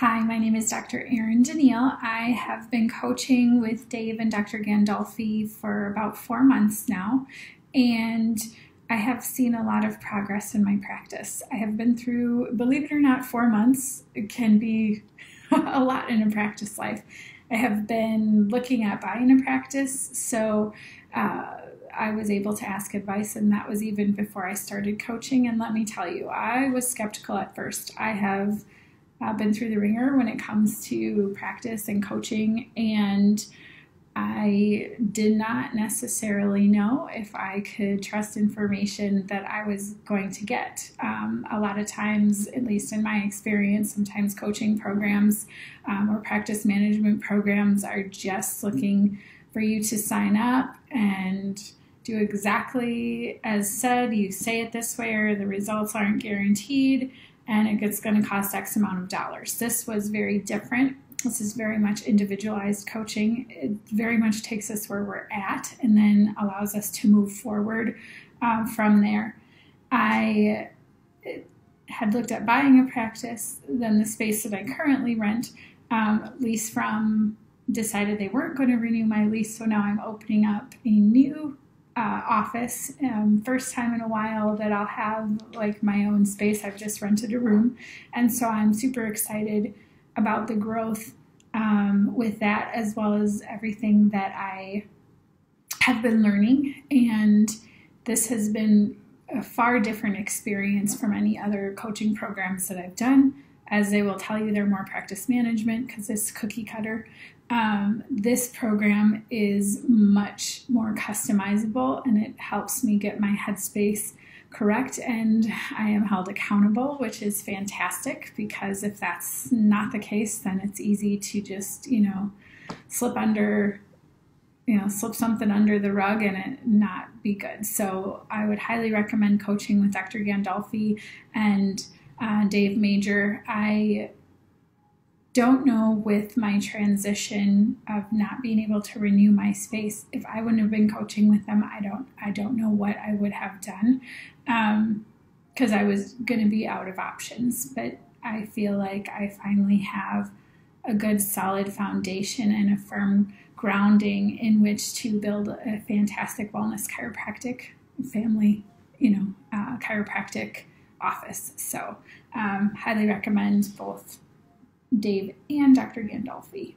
Hi, my name is Dr. Erin Daniil. I have been coaching with Dave and Dr. Gandolfi for about four months now, and I have seen a lot of progress in my practice. I have been through, believe it or not, four months. It can be a lot in a practice life. I have been looking at buying a practice, so uh, I was able to ask advice, and that was even before I started coaching. And let me tell you, I was skeptical at first. I have uh, been through the ringer when it comes to practice and coaching, and I did not necessarily know if I could trust information that I was going to get. Um, a lot of times, at least in my experience, sometimes coaching programs um, or practice management programs are just looking for you to sign up and do exactly as said. You say it this way, or the results aren't guaranteed and it's going to cost X amount of dollars. This was very different. This is very much individualized coaching. It very much takes us where we're at and then allows us to move forward um, from there. I had looked at buying a practice, then the space that I currently rent, um, lease from, decided they weren't going to renew my lease, so now I'm opening up a new uh, office. Um, first time in a while that I'll have like my own space. I've just rented a room. And so I'm super excited about the growth um, with that, as well as everything that I have been learning. And this has been a far different experience from any other coaching programs that I've done. As they will tell you, they're more practice management because it's cookie cutter. Um, this program is much more customizable and it helps me get my headspace correct and I am held accountable, which is fantastic because if that's not the case, then it's easy to just, you know, slip under, you know, slip something under the rug and it not be good. So I would highly recommend coaching with Dr. Gandolfi and uh, Dave Mager. I don't know with my transition of not being able to renew my space if i wouldn't have been coaching with them i don't i don't know what i would have done because um, i was going to be out of options but i feel like i finally have a good solid foundation and a firm grounding in which to build a fantastic wellness chiropractic family you know uh, chiropractic office so um, highly recommend both Dave and Dr. Gandolfi.